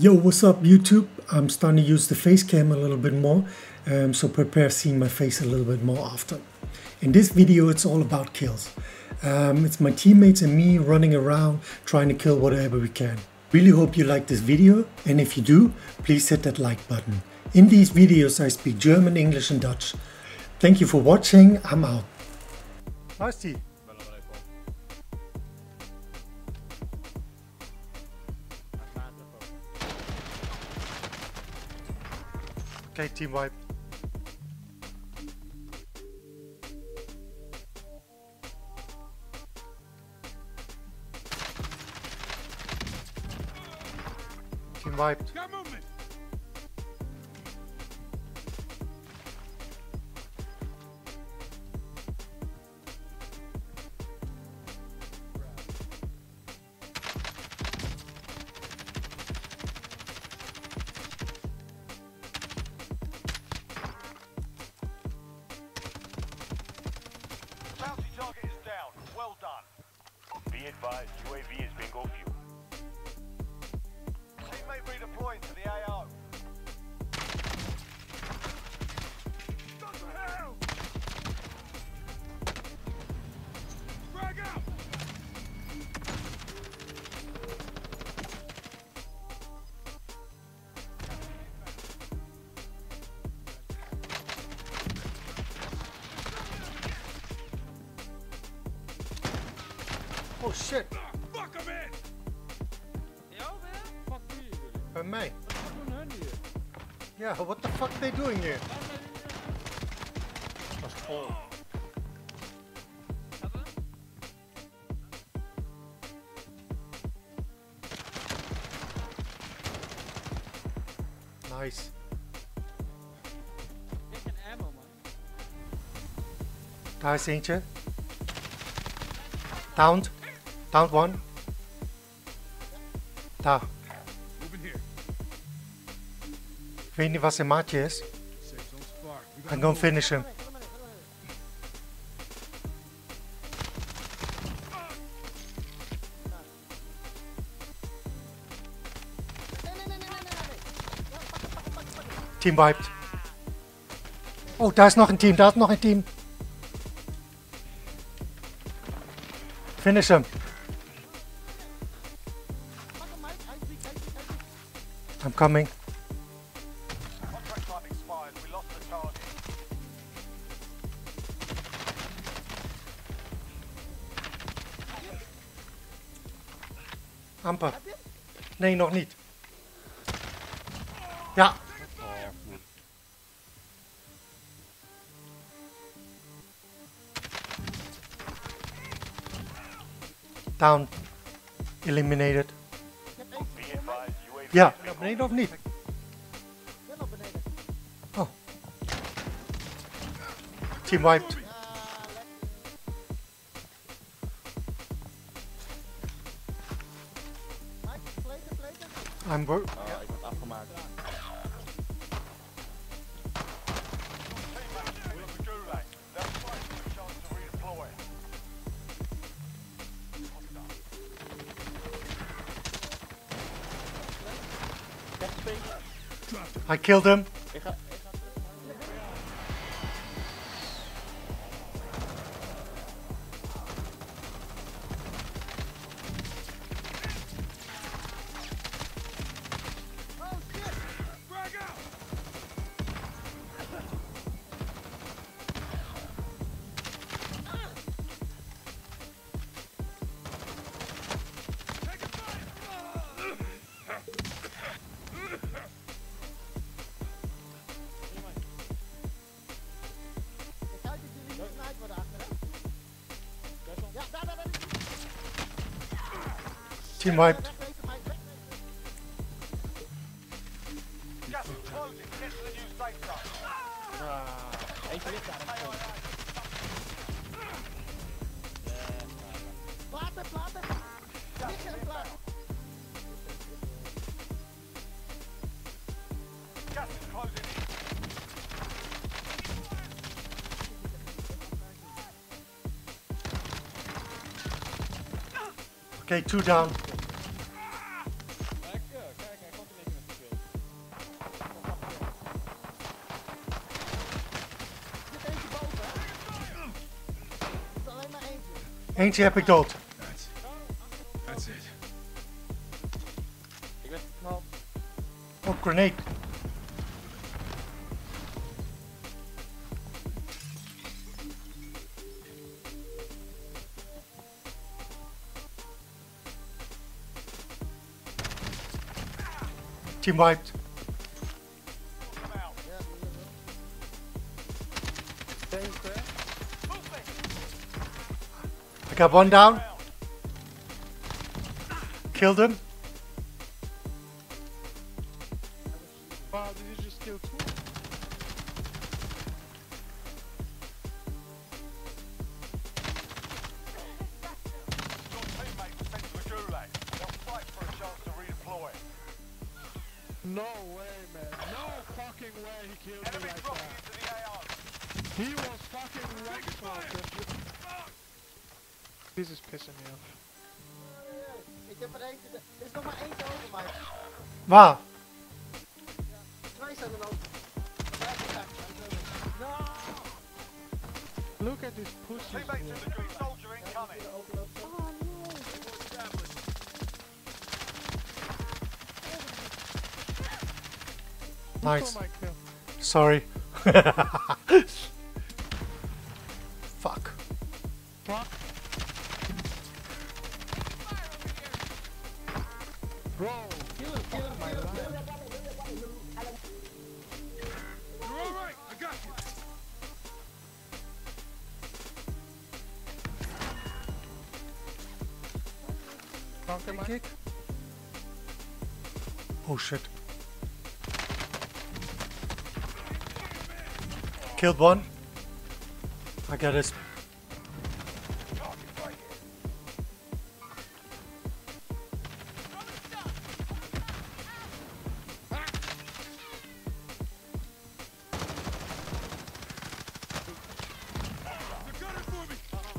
Yo, what's up YouTube? I'm starting to use the face cam a little bit more, um, so prepare seeing my face a little bit more often. In this video it's all about kills. Um, it's my teammates and me running around trying to kill whatever we can. Really hope you like this video and if you do, please hit that like button. In these videos I speak German, English and Dutch. Thank you for watching, I'm out. Basti. Hashtag Team Vibe. Team Vibe. Oh shit, Fuck him in. Ja, man. Fuck wie jullie? bij mij. Wat doen hun hier? Yeah, what the fuck they doing here? Waarom zijn jullie hier? Dat is vol. Gaat het? Nice. Ik heb geen. Daar is eentje. Downed. Down one. Da. Wenig was im Markt ist. dann gonna finish him. Team wiped. Oh, da ist noch ein Team, da ist noch ein Team. Finish him. I'm coming. Amper. Nee, nog niet. Ja. Down. Eliminated. Ja. Naar beneden of niet? Wel naar beneden. Oh. Team wiped. I'm work. Oh, ah, ik word afgemaakt. I killed him. Closing in. Okay, two down. Ain't you epic dolt? That's, that's it. No. Oh, grenade. Team wiped. Got one down. Killed him. heb er eentje. Er is nog maar eentje over, Waar? Look at this pussy. Nice. Oh Sorry. Kick? Oh shit. Killed one. I got his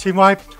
Team wiped.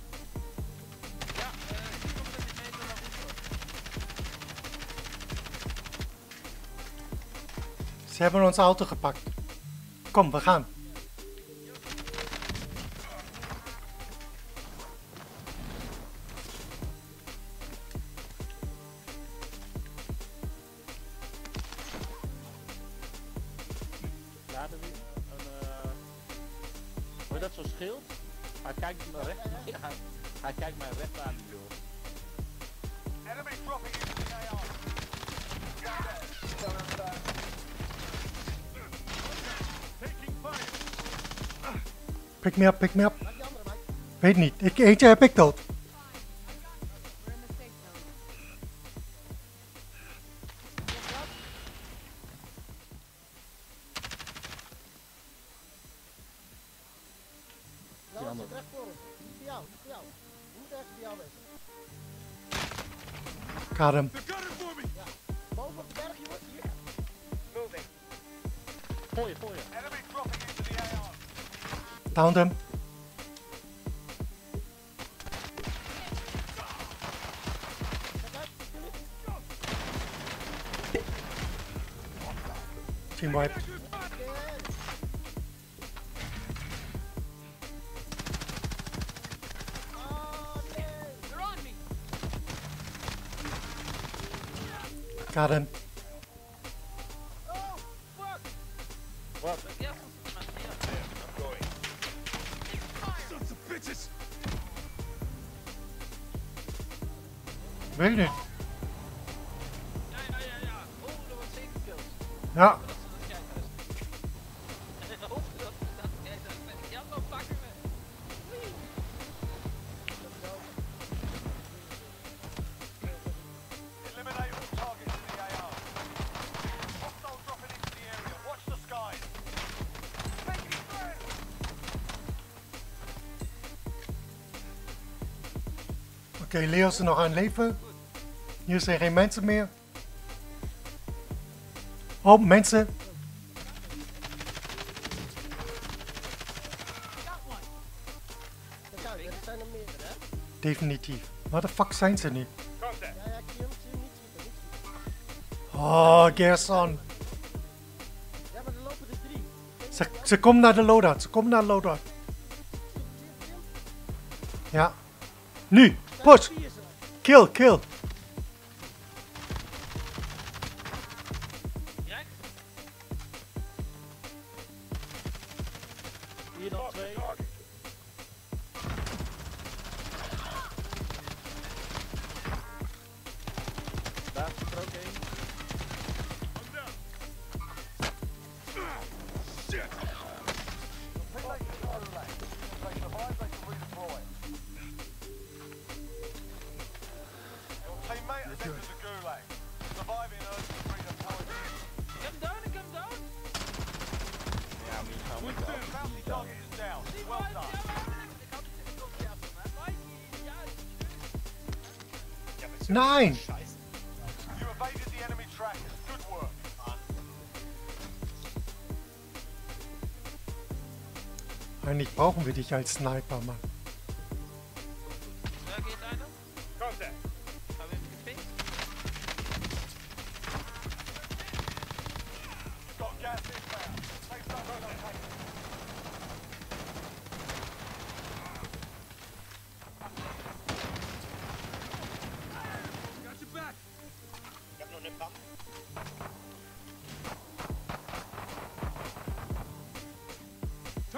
Ze hebben ons auto gepakt. Kom, we gaan. Pick me up, pick me up. Weet niet. Ik, eentje heb ik dood. Got him. Found him. Team wipe. Got him. weet. Ja, ja, ja, ja. Oh, dat was kills. Ja. Oké, okay, Leo is er nog aan leven. Nu zijn geen mensen meer. Oh, mensen. Definitief. Waar de fuck zijn ze nu? Oh, Gerson. Ze, ze komt naar de loadout. Ze komen naar de loadout. Ja. Nu. Push. Kill, kill. Nein! Eigentlich brauchen wir dich als Sniper, Mann.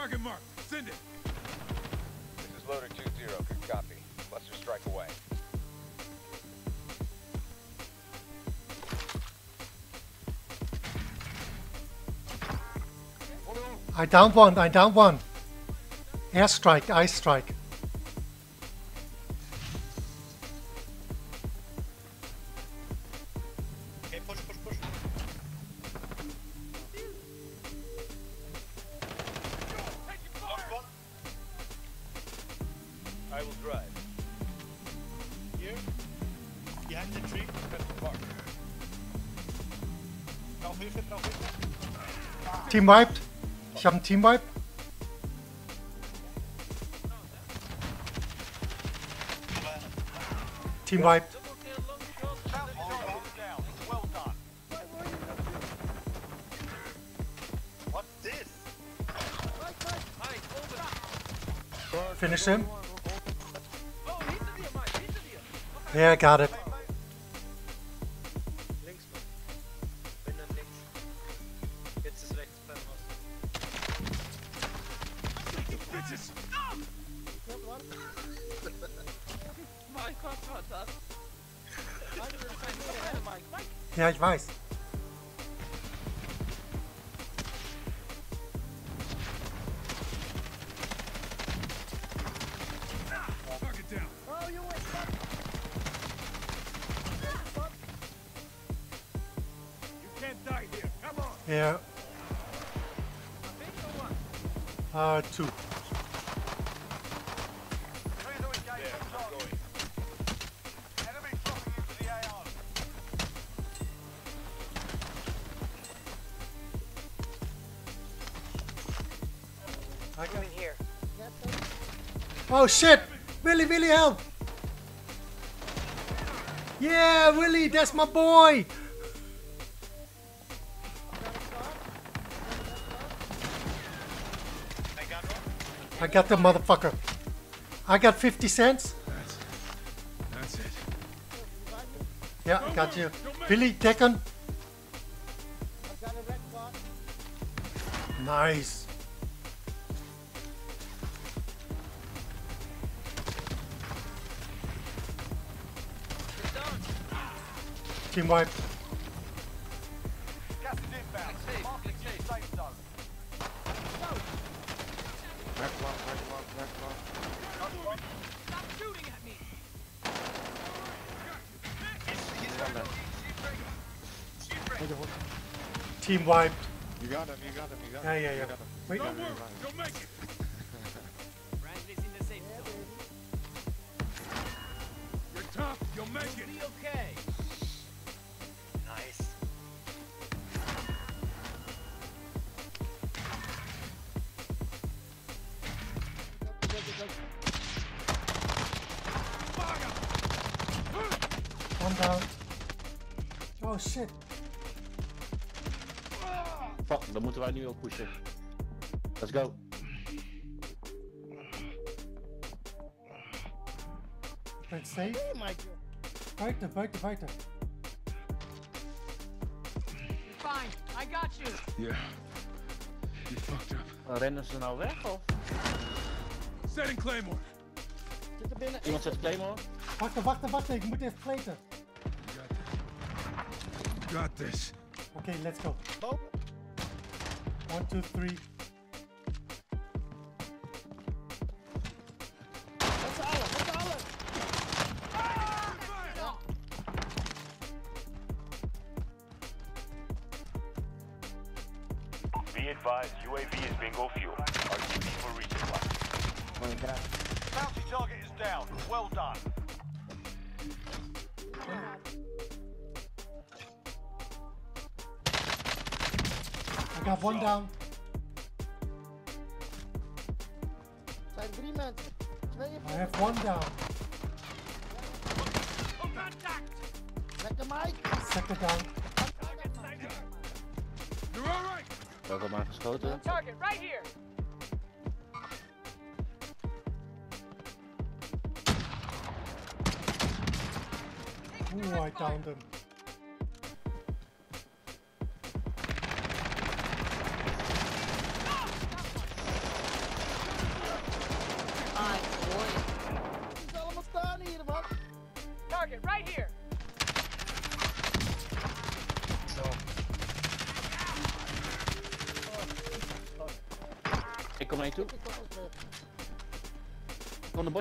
Target marked. Send it. This is loader 2-0. Good copy. Cluster strike away. I downed one. I downed one. Airstrike. Ice strike. Draufhilfe, Draufhilfe. Team wiped. Ich habe ein Team wipe. Team wiped. Double kill, long shot. Bounty reais mais. Oh shit! Willy, Willy, help! Yeah, Willy, that's my boy! I got the motherfucker. I got 50 cents. That's, that's it. Yeah, I got you. Team wide. Team wiped. You got him, you got him, you got him. Yeah, yeah, yeah. Don't worry, you'll make it. Oh shit. Fuck, dan moeten wij nu ook pushen. Let's go. Let's save. Hey, Michael. Buiten, buiten, buiten. You're fine. I got you. Yeah. You fucked up. Rennen ze nou weg of? Setting Claymore. Zit er binnen. Iemand zet Claymore? Wachten, wachten, wachten. Ik moet even platen. Got this. Oké, let's go. Boven. One, two, three. Met z'n allen, met z'n allen. Be advised, UAV is bingo fuel. RTB for resupply. Bounty target is down. Well done. I got one down. zijn drie mensen. Twee I have one down. Lekker Mike. Second down. You're all right. Welke maar geschoten? Target right here. Ooh, I downed him.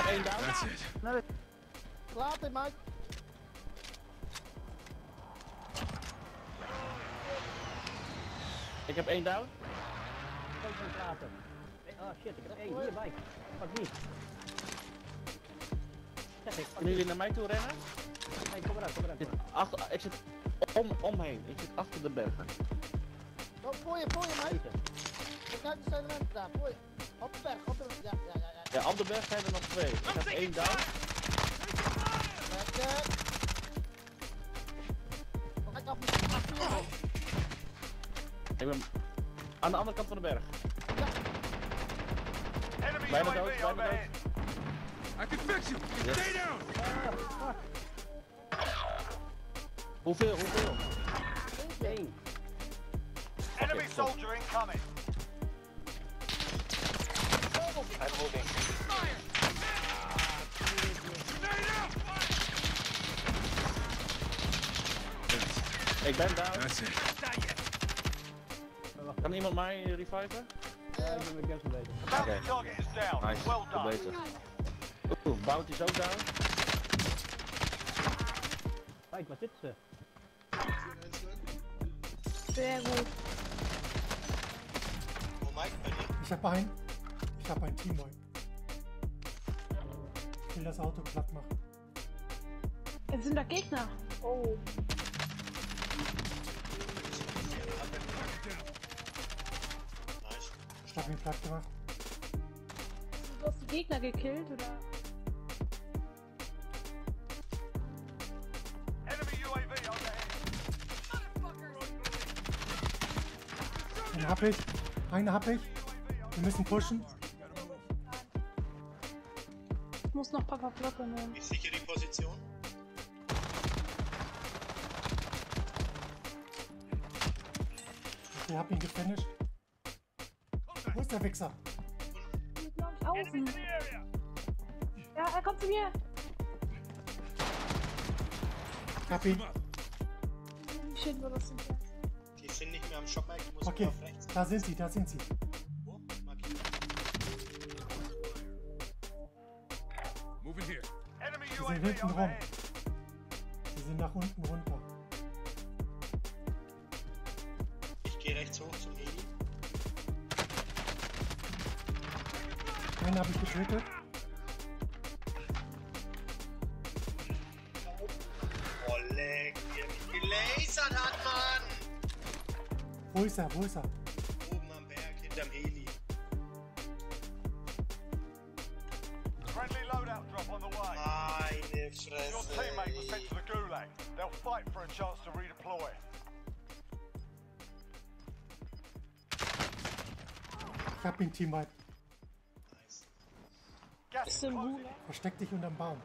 Ik heb één down. That's it. Later, Mike. Ik heb één down. Kom van praten. Oh shit, ik heb één hierbij. Pak die. Zeg ik, Kunnen jullie naar mij toe rennen? Hey, kom eruit, kom eruit. Ik kom zit achter, ik zit om, omheen. Ik zit achter de bergen. Oh, voor je, voor je, Mike. eruit. Kijk er zijn er mensen daar. Voor je. Op de berg, op de berg. Ja, ja, ja. op de berg zijn er nog twee. Ik heb één down. Lekker. Ik ben aan de andere kant van de berg. Enemy Bijna dood, bijna dood. I can fix you. Stay down. Hoeveel, hoeveel? Eén. Enemy soldier incoming. Ik ben down. That's it. Kan iemand mij reviven? Ja, ik ben Okay. down. Nice, Well done. beter. Oeh, Bounty is ook down. Kijk, waar zitten ze? Sehr gut. Ich habe einen. Ich habe einen. Ich will das Auto platt machen. Jetzt sind da Gegner. Oh. Ich habe ihn platt gemacht. Du hast die Gegner gekillt, oder? Enemy UAV overhead. Einen hab ich. Einen hab ich. Wir müssen pushen. Ich muss noch Papa Blocke nehmen. Ich sichere die Position. Okay, hab ihn gefinisht. Ist der Wichser? Außen. Ja, er kommt zu mir. Hab ihn. Shit, wo das sind. Die sind nicht mehr am Shop, ich muss Okay, auf rechts. da sind sie, da sind sie. Wo? Markiert. Moving here. Enemy Sie sind hinten rum. Sie sind nach unten runter. Einen habe ich getötet. Oh, leck, wie er mich gelasert hat, Mann! Wo ist er? Wo ist er? Oben am Berg, hinterm Heli. Friendly loadout drop on the way. Meine Your teammate was sent to the gulag. They'll fight for a chance to redeploy. Ich hab ihn. Symbol. Versteck dich unterm Baum.